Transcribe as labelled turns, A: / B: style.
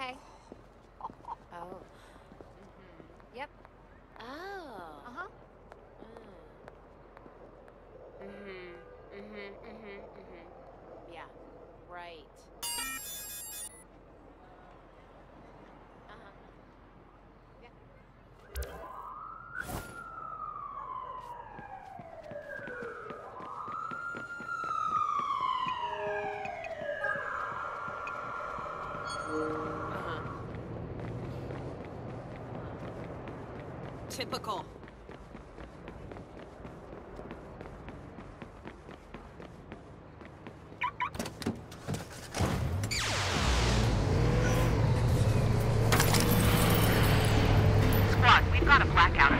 A: Okay.
B: Typical. Squad, we've got a blackout.